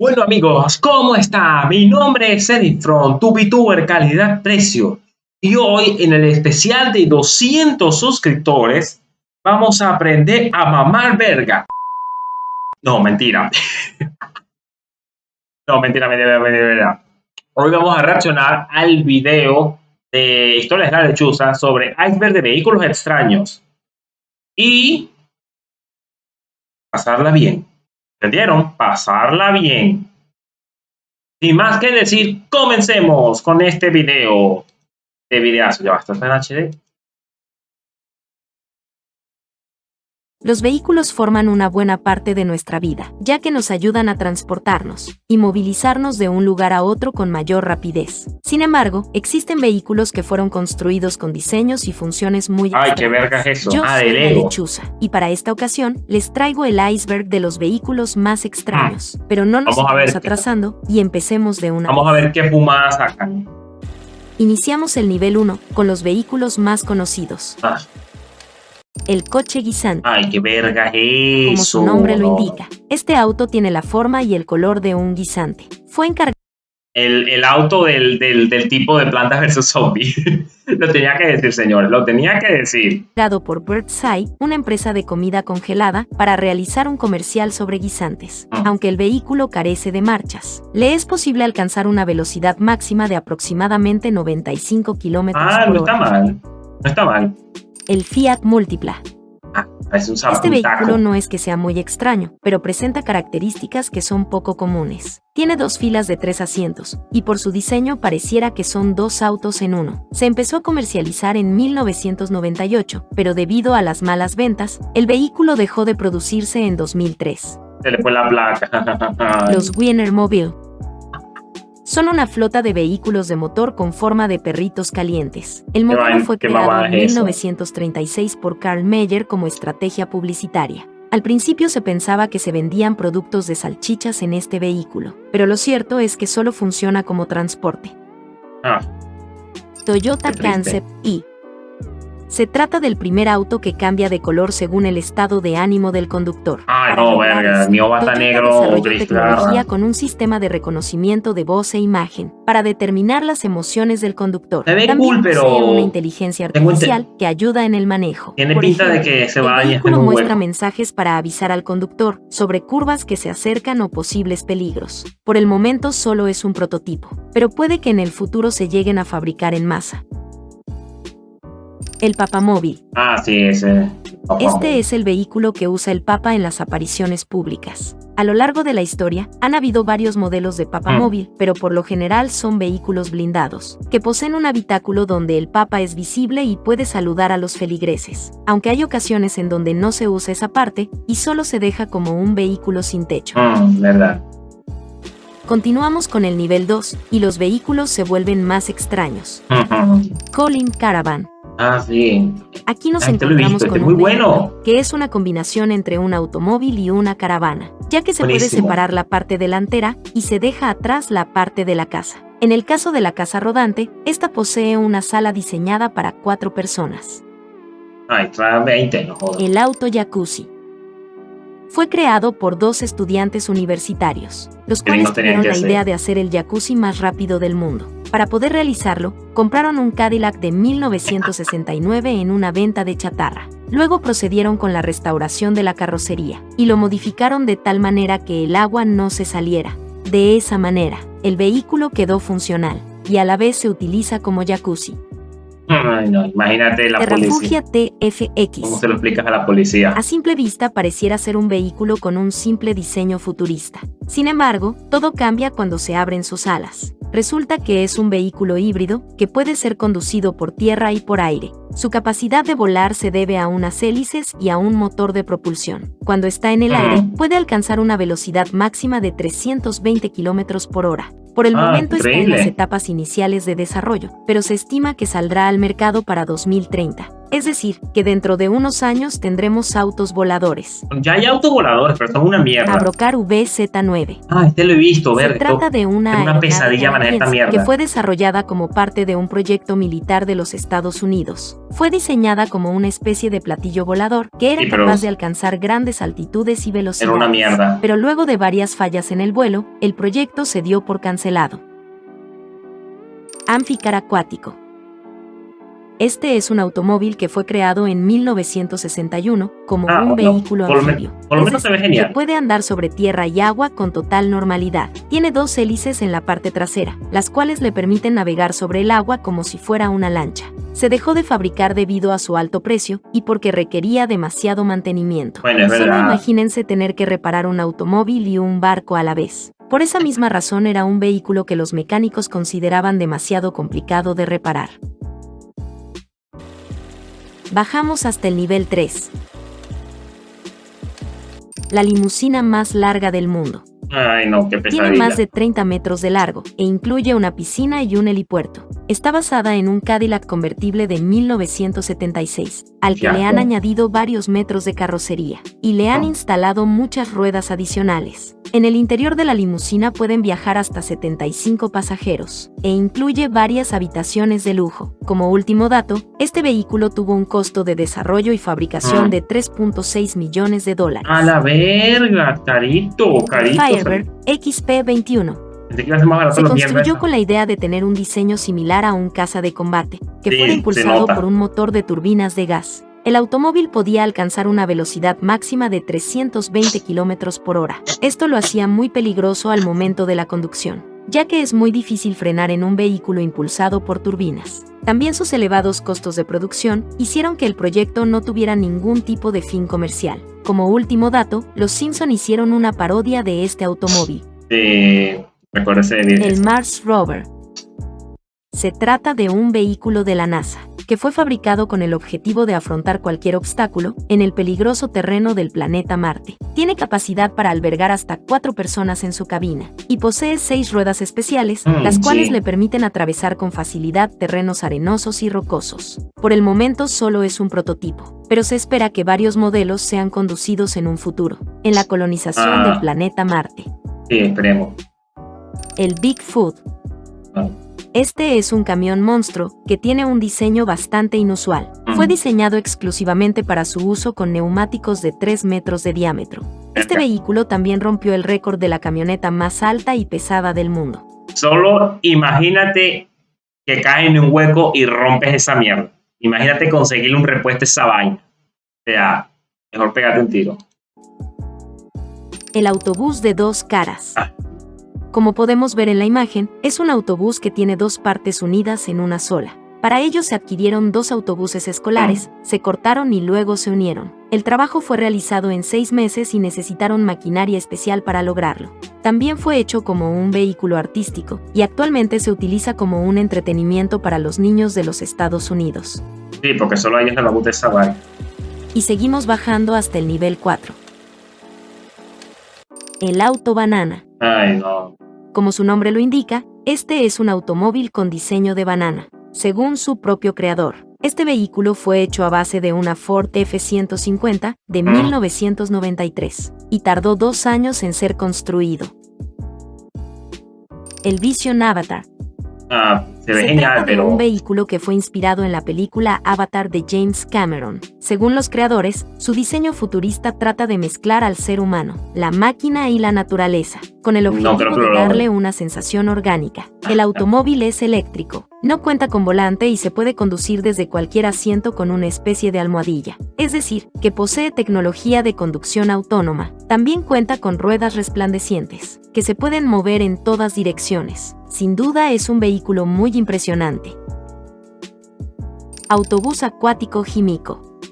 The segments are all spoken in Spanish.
Bueno amigos, ¿cómo está? Mi nombre es Editron, tu VTuber calidad-precio. Y hoy en el especial de 200 suscriptores vamos a aprender a mamar verga. No, mentira. no, mentira, mentira, mentira, mentira. Hoy vamos a reaccionar al video de Historias de la Lechuza sobre iceberg de vehículos extraños. Y pasarla bien. ¿Entendieron? Pasarla bien. Sin más que decir, comencemos con este video de videazo. Ya basta, en HD. Los vehículos forman una buena parte de nuestra vida, ya que nos ayudan a transportarnos y movilizarnos de un lugar a otro con mayor rapidez. Sin embargo, existen vehículos que fueron construidos con diseños y funciones muy Ay, qué verga es eso. Yo ah, soy de lechuza, y para esta ocasión les traigo el iceberg de los vehículos más extraños. Pero no nos Vamos estamos atrasando y empecemos de una Vamos a ver qué fumadas sacan. Iniciamos el nivel 1 con los vehículos más conocidos. Ah, El coche guisante. ay, qué verga es eso. Como su nombre lo indica, este auto tiene la forma y el color de un guisante. Fue encargado El, el auto del, del, del tipo de plantas versus zombies. lo tenía que decir, señores. Lo tenía que decir. por Birdseye, una empresa de comida congelada, para realizar un comercial sobre guisantes. Ah. Aunque el vehículo carece de marchas, le es posible alcanzar una velocidad máxima de aproximadamente 95 kilómetros Ah, por no está mal. No está mal. El Fiat Multipla. Ah, es un Este vehículo no es que sea muy extraño, pero presenta características que son poco comunes. Tiene dos filas de tres asientos, y por su diseño pareciera que son dos autos en uno. Se empezó a comercializar en 1998, pero debido a las malas ventas, el vehículo dejó de producirse en 2003. Se le fue la placa. Los Wiener Mobile son una flota de vehículos de motor con forma de perritos calientes. El modelo fue creado en es eso. 1936 por Carl Meyer como estrategia publicitaria. Al principio se pensaba que se vendían productos de salchichas en este vehículo, pero lo cierto es que solo funciona como transporte. Ah, Toyota. Concept. Se trata del primer auto que cambia de color según el estado de ánimo del conductor. Ay, no, verga, mi Toyota negro, desarrolló gris tecnología con un sistema de reconocimiento de voz e imagen para determinar las emociones del conductor. Se ve También cool, pero posee una inteligencia artificial que ayuda en el manejo. Tiene Por pinta de ejemplo, que se el va a dañar vehículo en un muestra hueco. mensajes para avisar al conductor sobre curvas que se acercan o posibles peligros. Por el momento solo es un prototipo, pero puede que en el futuro se lleguen a fabricar en masa. El papamóvil. Ah, sí, ese. Este es el vehículo que usa el Papa en las apariciones públicas. A lo largo de la historia, han habido varios modelos de Papa Mm. móvil, pero por lo general son vehículos blindados, que poseen un habitáculo donde el Papa es visible y puede saludar a los feligreses, aunque hay ocasiones en donde no se usa esa parte y solo se deja como un vehículo sin techo. Mm, verdad. Continuamos con el nivel 2, y los vehículos se vuelven más extraños. Ujú. Colin Caravan. Ah, sí. Aquí nos Ah, encontramos visto, con un muy bueno. que es una combinación entre un automóvil y una caravana, ya que se puede separar la parte delantera y se deja atrás la parte de la casa. En el caso de la casa rodante, esta posee una sala diseñada para cuatro personas. Ay, trae 20, no jodas. El auto jacuzzi. Fue creado por dos estudiantes universitarios, los cuales no tuvieron la idea de hacer el jacuzzi más rápido del mundo. Para poder realizarlo, compraron un Cadillac de 1969 en una venta de chatarra. Luego procedieron con la restauración de la carrocería y lo modificaron de tal manera que el agua no se saliera. De esa manera, el vehículo quedó funcional y a la vez se utiliza como jacuzzi. Ay, no, imagínate la policía. TFX. ¿Cómo se lo explicas a la policía? A simple vista pareciera ser un vehículo con un simple diseño futurista. Sin embargo, todo cambia cuando se abren sus alas. Resulta que es un vehículo híbrido que puede ser conducido por tierra y por aire. Su capacidad de volar se debe a unas hélices y a un motor de propulsión. Cuando está en el aire, puede alcanzar una velocidad máxima de 320 km por hora. Por el Ah, momento está en las etapas iniciales de desarrollo, pero se estima que saldrá al mercado para 2030. Es decir, que dentro de unos años tendremos autos voladores. Ya hay autos voladores, pero son una mierda. Abrocar VZ9. Ah, este lo he visto, ver. Se trata de una, una pesadilla manejar esta mierda. que fue desarrollada como parte de un proyecto militar de los Estados Unidos. Fue diseñada como una especie de platillo volador que era Sí, capaz de alcanzar grandes altitudes y Era velocidades. una mierda. Pero luego de varias fallas en el vuelo, el proyecto se dio por cancelado. Amficar acuático. Este es un automóvil que fue creado en 1961 como Ah, un vehículo por lo por lo menos se ve decir, que genial. puede andar sobre tierra y agua con total normalidad. Tiene dos hélices en la parte trasera, las cuales le permiten navegar sobre el agua como si fuera una lancha. Se dejó de fabricar debido a su alto precio y porque requería demasiado mantenimiento. Bueno, es Solo verdad. imagínense tener que reparar un automóvil y un barco a la vez. Por esa misma razón era un vehículo que los mecánicos consideraban demasiado complicado de reparar. Bajamos hasta el nivel 3. La limusina más larga del mundo. Ay, no, qué Tiene pesadilla. más de 30 metros de largo e incluye una piscina y un helipuerto. Está basada en un Cadillac convertible de 1976, al que Ya. le han añadido varios metros de carrocería y le han Ah. instalado muchas ruedas adicionales. En el interior de la limusina pueden viajar hasta 75 pasajeros e incluye varias habitaciones de lujo. Como último dato, este vehículo tuvo un costo de desarrollo y fabricación Ah. de 3.6 millones de dólares. A la verga, carito, carito. Firebird XP21 Pensé que iba a ser más barato se construyó con la idea de tener un diseño similar a un caza de combate, que Sí, fuera impulsado por un motor de turbinas de gas. El automóvil podía alcanzar una velocidad máxima de 320 km por hora. Esto lo hacía muy peligroso al momento de la conducción, ya que es muy difícil frenar en un vehículo impulsado por turbinas. También sus elevados costos de producción hicieron que el proyecto no tuviera ningún tipo de fin comercial. Como último dato, los Simpson hicieron una parodia de este automóvil, Sí, video. el Mars Rover. Se trata de un vehículo de la NASA, que fue fabricado con el objetivo de afrontar cualquier obstáculo en el peligroso terreno del planeta Marte. Tiene capacidad para albergar hasta cuatro personas en su cabina y posee seis ruedas especiales, Mm, las cuales sí. le permiten atravesar con facilidad terrenos arenosos y rocosos. Por el momento solo es un prototipo, pero se espera que varios modelos sean conducidos en un futuro, en la colonización Ah. del planeta Marte. Sí, esperemos. El Bigfoot Ah. Este es un camión monstruo que tiene un diseño bastante inusual. Fue diseñado exclusivamente para su uso con neumáticos de 3 metros de diámetro. Este vehículo también rompió el récord de la camioneta más alta y pesada del mundo. Solo imagínate que caes en un hueco y rompes esa mierda. Imagínate conseguirle un repuesto a esa vaina. O sea, mejor pégate un tiro. El autobús de dos caras. Ah. Como podemos ver en la imagen, es un autobús que tiene dos partes unidas en una sola. Para ello se adquirieron dos autobuses escolares, se cortaron y luego se unieron. El trabajo fue realizado en seis meses y necesitaron maquinaria especial para lograrlo. También fue hecho como un vehículo artístico y actualmente se utiliza como un entretenimiento para los niños de los Estados Unidos. Sí, porque solo les gusta esa vaina. Y seguimos bajando hasta el nivel 4. El auto banana. Ay, no. Como su nombre lo indica, este es un automóvil con diseño de banana, según su propio creador. Este vehículo fue hecho a base de una Ford F-150 de 1993 y tardó dos años en ser construido. El Vision Avatar Ah, se ve genial, de un vehículo que fue inspirado en la película Avatar de James Cameron. Según los creadores, su diseño futurista trata de mezclar al ser humano, la máquina y la naturaleza, con el objetivo de darle una sensación orgánica. El automóvil es eléctrico, no cuenta con volante y se puede conducir desde cualquier asiento con una especie de almohadilla, es decir, que posee tecnología de conducción autónoma. También cuenta con ruedas resplandecientes, que se pueden mover en todas direcciones. Sin duda es un vehículo muy impresionante. Autobús acuático.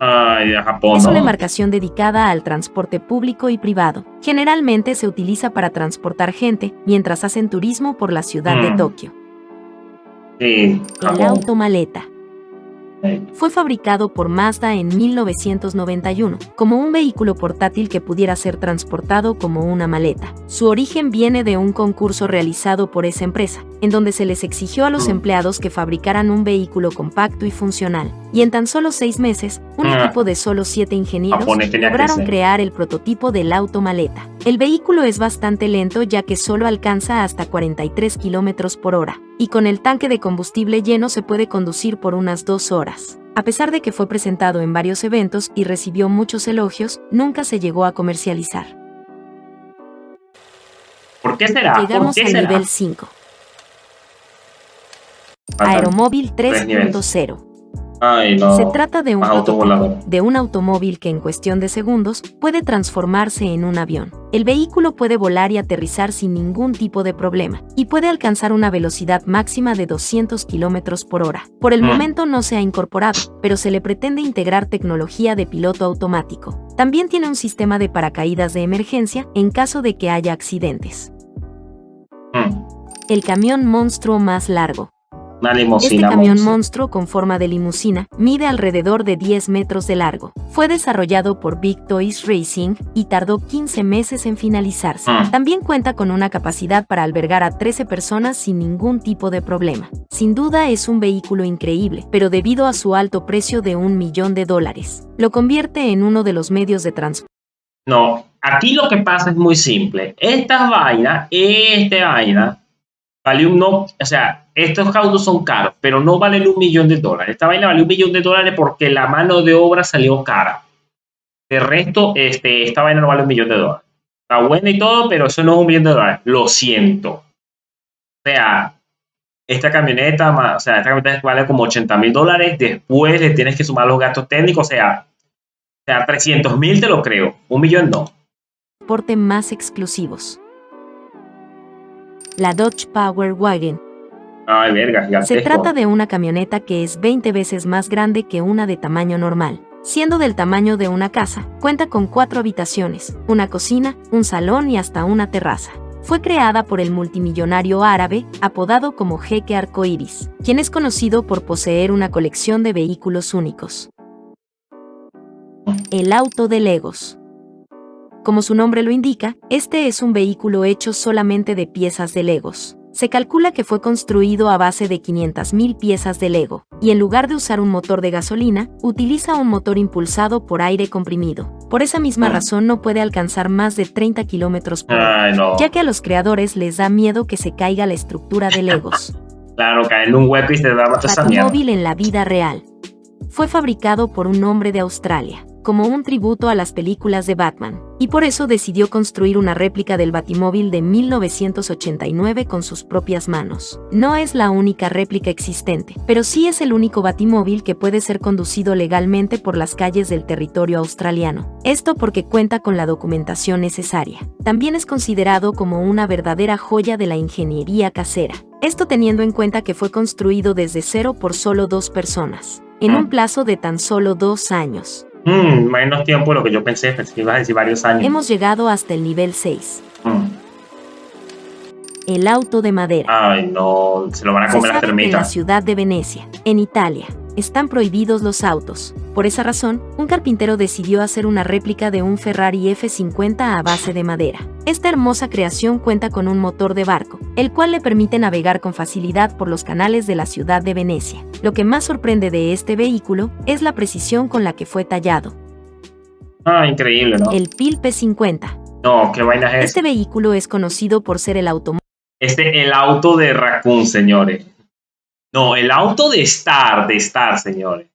Ay, de Japón. Es una embarcación dedicada al transporte público y privado. Generalmente se utiliza para transportar gente mientras hacen turismo por la ciudad de Mm. Tokio. Sí, El automaleta. Fue fabricado por Mazda en 1991 como un vehículo portátil que pudiera ser transportado como una maleta. Su origen viene de un concurso realizado por esa empresa, en donde se les exigió a los empleados que fabricaran un vehículo compacto y funcional. Y en tan solo seis meses, un Ah. equipo de solo siete ingenieros lograron crear el prototipo del auto maleta. El vehículo es bastante lento ya que solo alcanza hasta 43 kilómetros por hora, y con el tanque de combustible lleno se puede conducir por unas dos horas. A pesar de que fue presentado en varios eventos y recibió muchos elogios, nunca se llegó a comercializar. ¿Por qué será? Llegamos al nivel 5. Aeromóvil 3.0 se trata de un automóvil que en cuestión de segundos puede transformarse en un avión. El vehículo puede volar y aterrizar sin ningún tipo de problema y puede alcanzar una velocidad máxima de 200 km por hora. Por el momento no se ha incorporado, pero se le pretende integrar tecnología de piloto automático. También tiene un sistema de paracaídas de emergencia en caso de que haya accidentes. El camión monstruo más largo. Una Este camión monstruo. monstruo con forma de limusina mide alrededor de 10 metros de largo. Fue desarrollado por Big Toys Racing y tardó 15 meses en finalizarse. Mm. También cuenta con una capacidad para albergar a 13 personas sin ningún tipo de problema. Sin duda es un vehículo increíble, pero debido a su alto precio de un millón de dólares, lo convierte en uno de los medios de transporte No, aquí lo que pasa es muy simple. Estas vainas, este vaina, vale un no, o sea, estos autos son caros, pero no valen un millón de dólares. Esta vaina vale un millón de dólares porque la mano de obra salió cara. De resto, este, esta vaina no vale un millón de dólares. Está buena y todo, pero eso no es un millón de dólares. Lo siento. O sea, esta camioneta, o sea, esta camioneta vale como 80 mil dólares. Después le tienes que sumar los gastos técnicos, o sea, o sea, 300 mil te lo creo. Un millón no. más exclusivos. La Dodge Power Wagon Ay, verga. Se trata de una camioneta que es 20 veces más grande que una de tamaño normal. Siendo del tamaño de una casa, cuenta con cuatro habitaciones, una cocina, un salón y hasta una terraza. Fue creada por el multimillonario árabe, apodado como Jeque Arcoiris, quien es conocido por poseer una colección de vehículos únicos. El auto de Legos. Como su nombre lo indica, este es un vehículo hecho solamente de piezas de Legos. Se calcula que fue construido a base de 500.000 piezas de Lego, y en lugar de usar un motor de gasolina, utiliza un motor impulsado por aire comprimido. Por esa misma razón no puede alcanzar más de 30 kilómetros por hora, no. ya que a los creadores les da miedo que se caiga la estructura de Legos. Claro, cae en un hueco y se da esa mierda. Batimóvil en la vida real. Fue fabricado por un hombre de Australia, como un tributo a las películas de Batman, y por eso decidió construir una réplica del Batimóvil de 1989 con sus propias manos. No es la única réplica existente, pero sí es el único Batimóvil que puede ser conducido legalmente por las calles del territorio australiano. Esto porque cuenta con la documentación necesaria. También es considerado como una verdadera joya de la ingeniería casera. Esto teniendo en cuenta que fue construido desde cero por solo dos personas, en un plazo de tan solo dos años. Mm, menos tiempo de lo que yo pensé, pensé que ibas a decir varios años. Hemos llegado hasta el nivel 6, Mm. el auto de madera. Ay, no, se lo van a comer las que en la termitas. ciudad de Venecia, en Italia, están prohibidos los autos. Por esa razón, un carpintero decidió hacer una réplica de un Ferrari F50 a base de madera. Esta hermosa creación cuenta con un motor de barco, el cual le permite navegar con facilidad por los canales de la ciudad de Venecia. Lo que más sorprende de este vehículo es la precisión con la que fue tallado. Ah, increíble, ¿no? El PIL P50. No, qué vaina es Este vehículo es conocido por ser el automóvil Este, el auto de Raccoon, señores. No, el auto de Star, de Star, señores.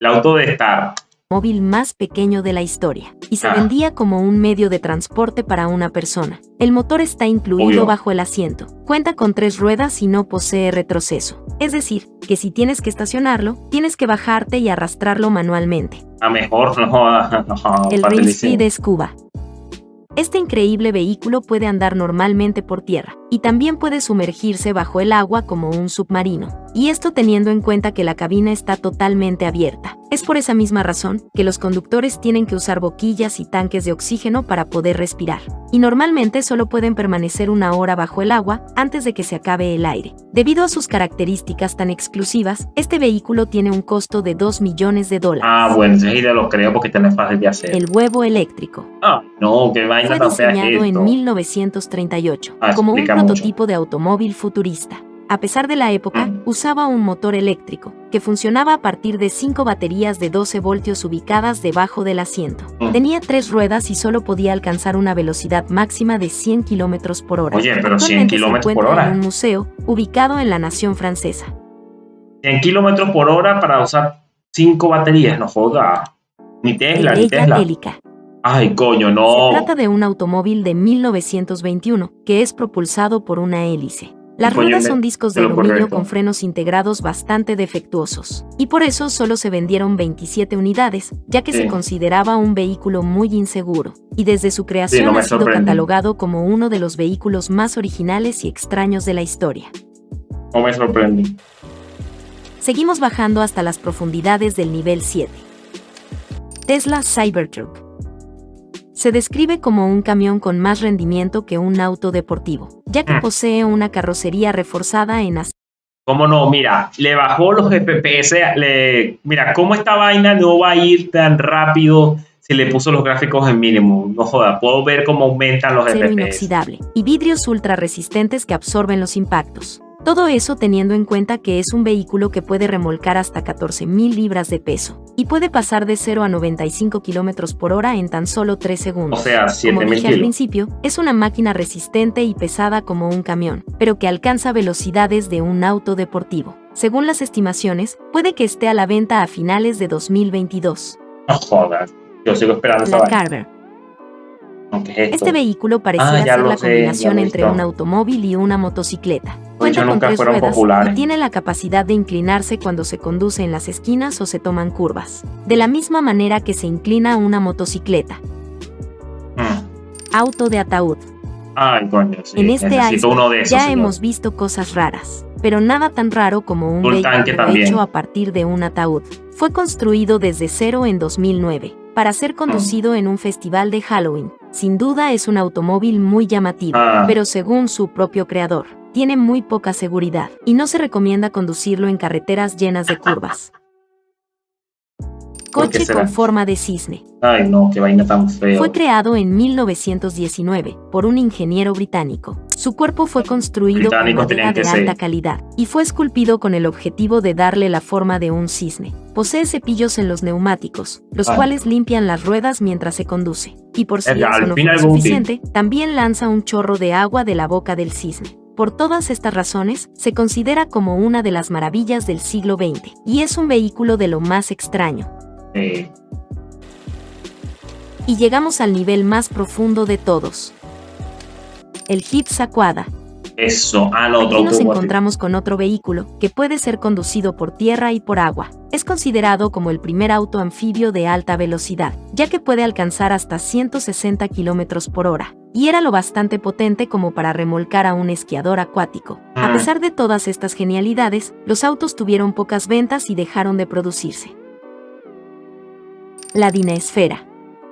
El auto de Star. móvil más pequeño de la historia, y se Ah. vendía como un medio de transporte para una persona. El motor está incluido Obvio. bajo el asiento, cuenta con tres ruedas y no posee retroceso. Es decir, que si tienes que estacionarlo, tienes que bajarte y arrastrarlo manualmente. A mejor, no, no, El. Ring Speed es Cuba. Este increíble vehículo puede andar normalmente por tierra, y también puede sumergirse bajo el agua como un submarino, y esto teniendo en cuenta que la cabina está totalmente abierta. Es por esa misma razón que los conductores tienen que usar boquillas y tanques de oxígeno para poder respirar, y normalmente solo pueden permanecer una hora bajo el agua antes de que se acabe el aire. Debido a sus características tan exclusivas, este vehículo tiene un costo de 2 millones de dólares. Ah, bueno, sí, te lo creo porque está fácil de hacer. El huevo eléctrico. Ah, no, qué vaina Fue tan fea diseñado en esto. 1938 Ah, como un mucho. prototipo de automóvil futurista. A pesar de la época, usaba un motor eléctrico, que funcionaba a partir de cinco baterías de 12 voltios ubicadas debajo del asiento. Mm. Tenía tres ruedas y solo podía alcanzar una velocidad máxima de 100 kilómetros por hora. Oye, pero 100 Actualmente se kilómetros por hora. en un museo ubicado en la nación francesa. 100 kilómetros por hora para usar 5 baterías, no joda. Ni Tesla, ni Tesla. Delica. Ay, coño, Se no. trata de un automóvil de 1921 que es propulsado por una hélice. Las ruedas son discos de aluminio con frenos integrados bastante defectuosos, y por eso solo se vendieron 27 unidades, ya que Sí. se consideraba un vehículo muy inseguro, y desde su creación no ha sido sorprende. catalogado como uno de los vehículos más originales y extraños de la historia. No me sorprende. Seguimos bajando hasta las profundidades del nivel 7. Tesla Cybertruck. Se describe como un camión con más rendimiento que un auto deportivo, ya que Mm. posee una carrocería reforzada en acero ¿Cómo no? Mira, le bajó los FPS. Le... Mira, ¿cómo esta vaina no va a ir tan rápido si le puso los gráficos en mínimo? No joda, puedo ver cómo aumentan los FPS. inoxidable y vidrios ultra resistentes que absorben los impactos. Todo eso teniendo en cuenta que es un vehículo que puede remolcar hasta 14.000 libras de peso y puede pasar de 0 a 95 kilómetros por hora en tan solo 3 segundos. O sea, Como 7000 dije al principio, es una máquina resistente y pesada como un camión, pero que alcanza velocidades de un auto deportivo. Según las estimaciones, puede que esté a la venta a finales de 2022. No jodas. Yo sigo esperando esa. Carver. No, ¿qué es? Este vehículo pareciera Ah, ser la sé, combinación entre un automóvil y una motocicleta. Cuenta con tres ruedas populares. y tiene la capacidad de inclinarse cuando se conduce en las esquinas o se toman curvas, de la misma manera que se inclina una motocicleta. Mm. Auto de ataúd. Ay, coño, sí. en este Necesito iceberg uno de esos. ya señor. hemos visto cosas raras, pero nada tan raro como un vehículo hecho a partir de un ataúd. Fue construido desde cero en 2009 para ser conducido en un festival de Halloween. Sin duda es un automóvil muy llamativo, Ah. pero según su propio creador, tiene muy poca seguridad y no se recomienda conducirlo en carreteras llenas de curvas. ¿Por qué Coche con forma de cisne. Ay, no, qué vaina tan. Fue creado en 1919 por un ingeniero británico. Su cuerpo fue construido con madera de ser. alta calidad y fue esculpido con el objetivo de darle la forma de un cisne. Posee cepillos en los neumáticos, los Ah. cuales limpian las ruedas mientras se conduce. Y por si Es eso no útil. suficiente, también lanza un chorro de agua de la boca del cisne. Por todas estas razones, se considera como una de las maravillas del siglo XX, y es un vehículo de lo más extraño. Eh, Y llegamos al nivel más profundo de todos. El Jeep Saquada. eso. Ah, no, otro Aquí nos encontramos con otro vehículo que puede ser conducido por tierra y por agua. Es considerado como el primer auto anfibio de alta velocidad, ya que puede alcanzar hasta 160 kilómetros por hora, y era lo bastante potente como para remolcar a un esquiador acuático. A Mm. pesar de todas estas genialidades, los autos tuvieron pocas ventas y dejaron de producirse. La Dinaesfera.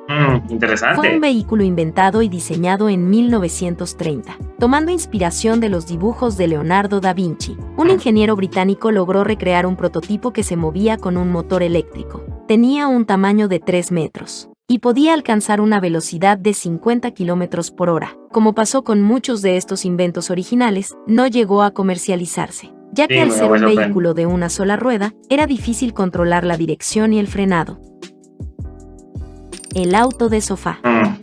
Mm, Fue interesante. un vehículo inventado y diseñado en 1930, tomando inspiración de los dibujos de Leonardo da Vinci. Un ingeniero británico logró recrear un prototipo que se movía con un motor eléctrico. Tenía un tamaño de 3 metros y podía alcanzar una velocidad de 50 kilómetros por hora. Como pasó con muchos de estos inventos originales, no llegó a comercializarse, ya que Sí, al ser un vehículo de una sola rueda, era difícil controlar la dirección y el frenado. El auto de sofá. Mm.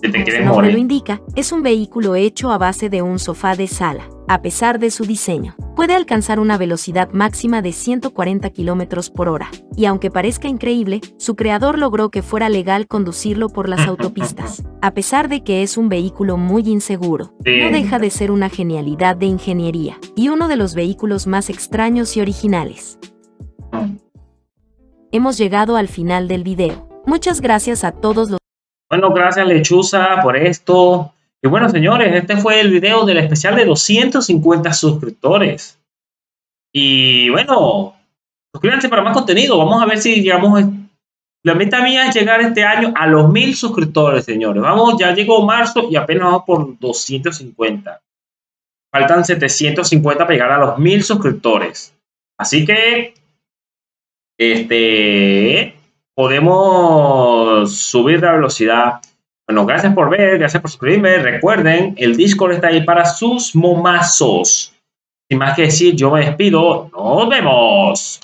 Si te quieres lo indica, es un vehículo hecho a base de un sofá de sala. A pesar de su diseño, puede alcanzar una velocidad máxima de 140 kilómetros por hora. Y aunque parezca increíble, su creador logró que fuera legal conducirlo por las autopistas. A pesar de que es un vehículo muy inseguro, Sí. no deja de ser una genialidad de ingeniería y uno de los vehículos más extraños y originales. Mm. Hemos llegado al final del video. Muchas gracias a todos los Bueno, gracias Lechuza por esto. Y bueno, señores, este fue el video del especial de 250 suscriptores. Y bueno, suscríbanse para más contenido. Vamos a ver si llegamos. La meta mía es llegar este año a los mil suscriptores, señores. Vamos, ya llegó marzo y apenas vamos por 250. Faltan 750 para llegar a los mil suscriptores. Así que, este, podemos subir la velocidad. Bueno, gracias por ver, gracias por suscribirme. Recuerden, el Discord está ahí para sus momazos. Sin más que decir, yo me despido. Nos vemos.